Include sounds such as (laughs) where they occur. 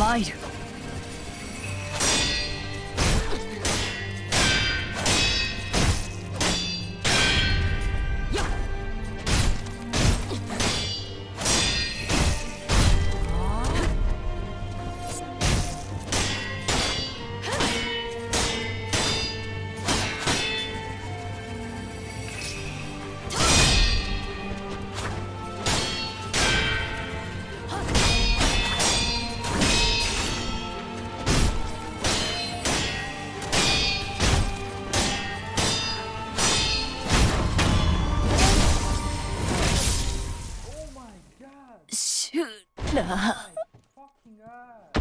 might shoot. (laughs)